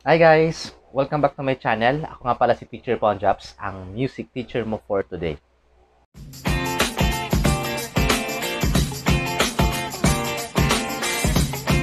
Hi guys! Welcome back to my channel. Ako nga pala si Teacher Ponjaps, ang music teacher mo for today.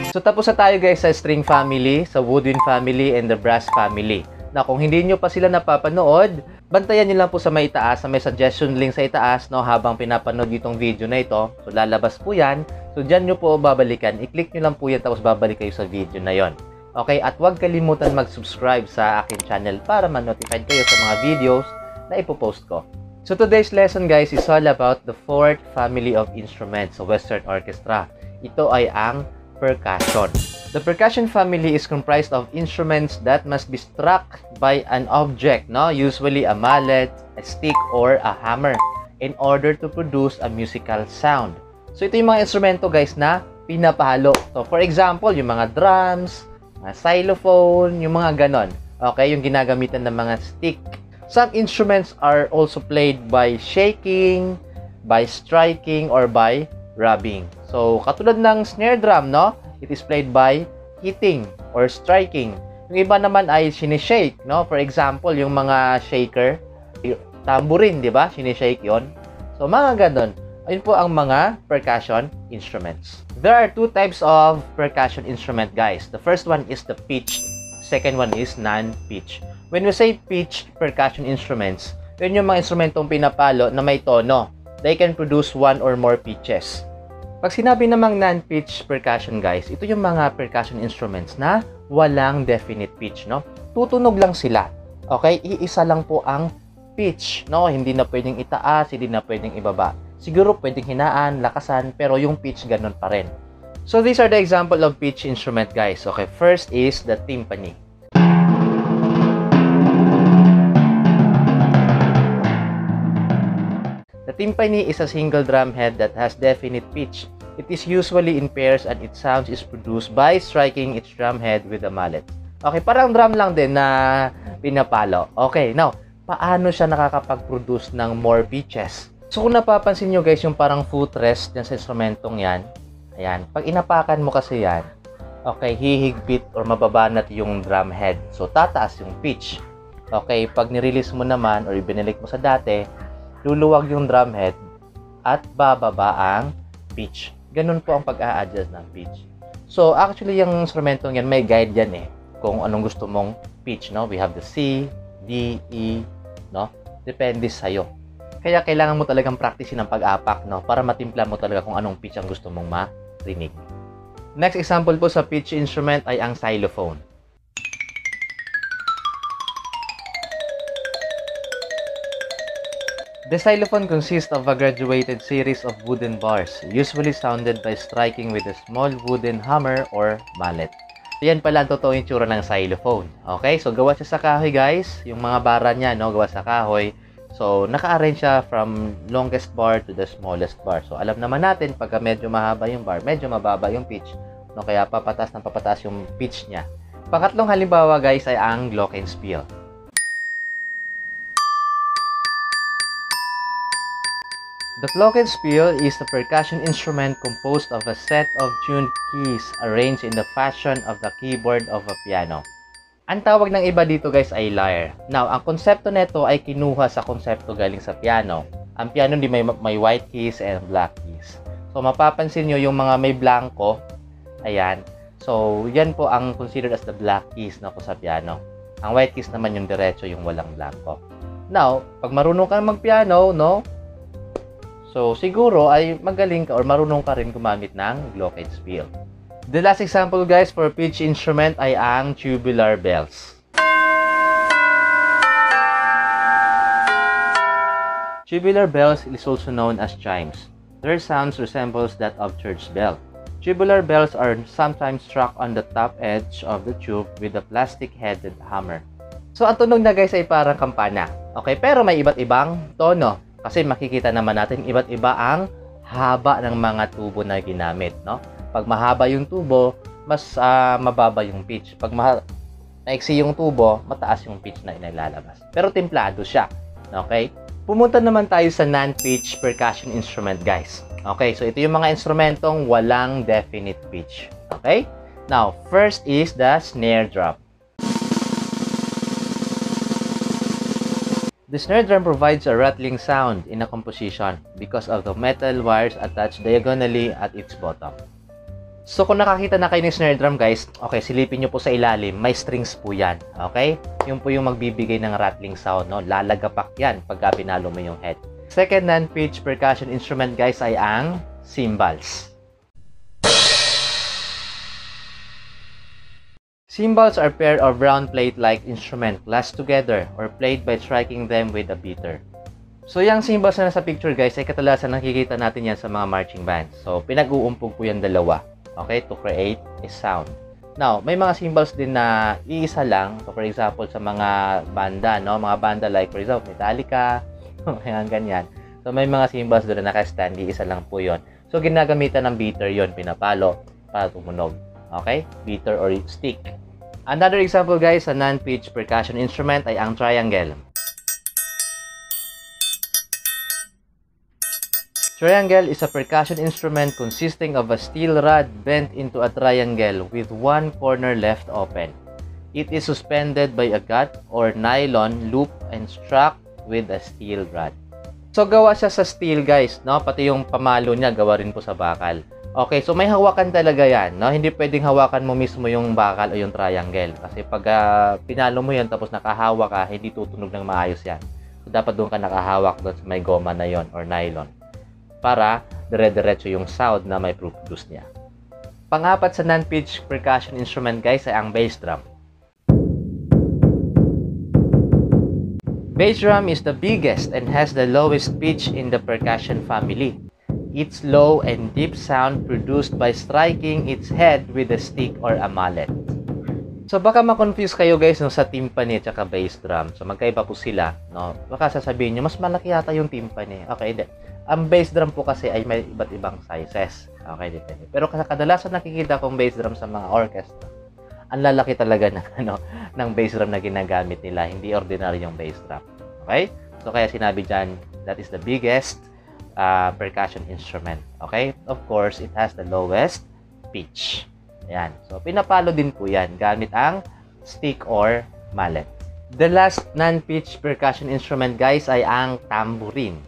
So tapos na tayo guys sa string family, sa woodwind family, and the brass family. Na kung hindi nyo pa sila napapanood, bantayan nyo lang po sa may itaas, sa may suggestion link sa itaas, no, habang pinapanood itong video na ito. So lalabas po yan. So dyan nyo po babalikan. I-click nyo lang po yan tapos babalik kayo sa video na yon. Okay, at huwag kalimutan mag-subscribe sa akin channel para ma-notified kayo sa mga videos na ipopost ko. So today's lesson guys is all about the fourth family of instruments sa Western Orchestra. Ito ay ang percussion. The percussion family is comprised of instruments that must be struck by an object, no? usually a mallet, a stick, or a hammer in order to produce a musical sound. So ito yung mga instrumento guys na pinapahalo. So for example, yung mga drums, mga xylophone, yung mga ganon. Okay, yung ginagamitan ng mga stick. Some instruments are also played by shaking, by striking, or by rubbing. So, katulad ng snare drum, no? It is played by hitting or striking. Yung iba naman ay sinishake, no? For example, yung mga shaker, tambourine, di ba? Sinishake yon. So, mga ganon. Ayun po ang mga percussion instruments. There are two types of percussion instrument, guys. The first one is the pitch. Second one is non-pitch. When we say pitch percussion instruments, yun yung mga instrumentong pinapalo na may tono. They can produce one or more pitches. Pag sinabi namang non-pitch percussion, guys, ito yung mga percussion instruments na walang definite pitch, no? Tutunog lang sila. Okay? Iisa lang po ang pitch, no? Hindi na pwedeng itaas, hindi na pwedeng ibaba. Siguro pwedeng hinaan, lakasan, pero yung pitch ganun pa rin. So these are the example of pitch instrument guys. Okay, first is the timpani. The timpani is a single drum head that has definite pitch. It is usually in pairs and its sound is produced by striking its drum head with a mallet. Okay, parang drum lang din na pinapalo. Okay, now, paano siya nakakapag-produce ng more pitches? So kung napapansin nyo guys, yung parang footrest dyan sa instrumentong yan, ayan, pag inapakan mo kasi yan, okay, hihigpit or mababanat yung drum head. So tataas yung pitch. Okay, pag nirelease mo naman or ibinilik mo sa dati, luluwag yung drum head at bababa ang pitch. Ganun po ang pag-a-adjust ng pitch. So actually yung instrumentong yan, may guide yan eh kung anong gusto mong pitch, no? We have the C, D, E, no? Depende sa'yo. Kaya kailangan mo talagang practicein ang pag-apak, no? Para matimpla mo talaga kung anong pitch ang gusto mong marinig. Next example po sa pitch instrument ay ang xylophone. The xylophone consists of a graduated series of wooden bars, usually sounded by striking with a small wooden hammer or mallet. Yan pala ang totoong itsura ng xylophone. Okay, so gawa siya sa kahoy guys. Yung mga bara niya, no, gawa sa kahoy. So, naka-arrange siya from longest bar to the smallest bar. So, alam naman natin, pagka medyo mahaba yung bar, medyo mababa yung pitch. No, kaya papatas ng papatas yung pitch niya. Pangatlong halimbawa guys ay ang glockenspiel. The glockenspiel is a percussion instrument composed of a set of tuned keys arranged in the fashion of the keyboard of a piano. Ang tawag ng iba dito guys ay lyre. Now, ang konsepto nito ay kinuha sa konsepto galing sa piano. Ang piano di may, may white keys and black keys. So, mapapansin nyo yung mga may blanco, ayan. So, yan po ang considered as the black keys na po sa piano. Ang white keys naman yung diretso, yung walang blanco. Now, pag marunong ka magpiano, no? So, siguro ay magaling ka or marunong ka rin gumamit ng glockenspiel. The last example guys for pitch instrument ay ang tubular bells. Tubular bells is also known as chimes. Their sounds resembles that of church bell. Tubular bells are sometimes struck on the top edge of the tube with a plastic-headed hammer. So, ang tunog na guys ay parang kampana. Okay, pero may iba't ibang tono. Kasi makikita naman natin iba't iba ang haba ng mga tubo na ginamit, no? Pag mahaba yung tubo, mas uh, mababa yung pitch. Pag ma- naiksi yung tubo, mataas yung pitch na inilalabas. Pero templado siya. Okay? Pumunta naman tayo sa non-pitch percussion instrument, guys. Okay, so ito yung mga instrumentong walang definite pitch. Okay? Now, first is the snare drum. The snare drum provides a rattling sound in a composition because of the metal wires attached diagonally at its bottom. So kung nakakita na kayo ng snare drum guys, okay, silipin nyo po sa ilalim, may strings po yan. Okay? Yun po yung magbibigay ng rattling sound, no? Lalagapak yan pagka pinalo mo yung head. Second non-pitch percussion instrument guys ay ang cymbals. Cymbals are pair of round plate-like instrument clasped together or played by striking them with a beater. So, yung cymbals na nasa picture guys ay katalasan nakikita natin yan sa mga marching bands. So, pinag-uumpog po yan dalawa okay, to create a sound. Now, may mga symbols din na iisa lang. So, for example, sa mga banda, no? Mga banda like, for example, Metallica, mga ganyan. So, may mga symbols doon na naka-stand, isa lang po yon. So, ginagamitan ng beater yon pinapalo para tumunog. Okay? Beater or stick. Another example guys, sa non-pitch percussion instrument ay ang triangle. Triangle is a percussion instrument consisting of a steel rod bent into a triangle with one corner left open. It is suspended by a gut or nylon loop and struck with a steel rod. So gawa siya sa steel guys, no? Pati yung pamalo niya gawa rin po sa bakal. Okay, so may hawakan talaga yan, no? Hindi pwedeng hawakan mo mismo yung bakal o yung triangle kasi pag uh, pinalo mo yan tapos nakahawa ka, hindi tutunog ng maayos yan. So dapat doon ka nakahawak doon may goma na yon or nylon para dire-diretso yung sound na may produce niya. Pangapat sa non-pitch percussion instrument guys ay ang bass drum. Bass drum is the biggest and has the lowest pitch in the percussion family. Its low and deep sound produced by striking its head with a stick or a mallet. So baka ma-confuse kayo guys no, sa timpani at bass drum. So magkaiba po sila. No? Baka sasabihin nyo, mas malaki yata yung timpani. Okay, hindi. Ang bass drum po kasi ay may iba't ibang sizes. Okay, depende. Pero kadalasan nakikita kong bass drum sa mga orchestra, ang lalaki talaga ng, ano, ng bass drum na ginagamit nila. Hindi ordinary yung bass drum. Okay? So, kaya sinabi dyan, that is the biggest uh, percussion instrument. Okay? Of course, it has the lowest pitch. Ayan. So, pinapalo din po yan gamit ang stick or mallet. The last non-pitch percussion instrument, guys, ay ang tambourine.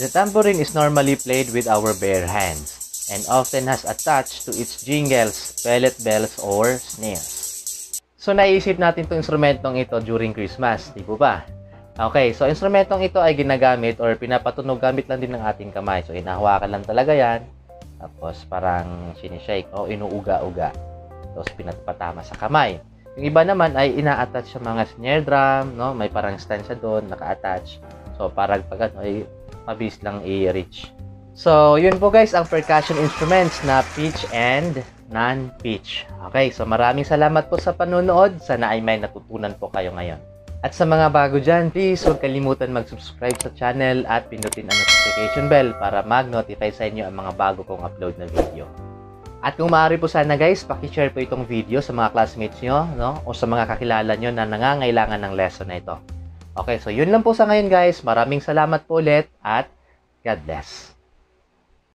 The tambourine is normally played with our bare hands and often has attached to its jingles, pellet bells, or snares. So naisip natin itong instrumentong ito during Christmas, di po ba? Okay, so instrumentong ito ay ginagamit or pinapatunog gamit lang din ng ating kamay. So hinahawakan lang talaga yan. Tapos parang sinishake o inuuga-uga. Tapos pinapatama sa kamay. Yung iba naman ay ina-attach sa mga snare drum, no? May parang stand siya doon, naka-attach. So parang pag ano, ay mabilis lang i-reach. So, yun po guys ang percussion instruments na pitch and non-pitch. Okay, so maraming salamat po sa panonood. Sana ay may natutunan po kayo ngayon. At sa mga bago dyan, please huwag kalimutan mag-subscribe sa channel at pindutin ang notification bell para mag-notify sa inyo ang mga bago kong upload na video. At kung maaari po sana guys, pakishare po itong video sa mga classmates nyo no? o sa mga kakilala nyo na nangangailangan ng lesson na ito. Okay, so yun lang po sa ngayon guys. Maraming salamat po ulit at God bless.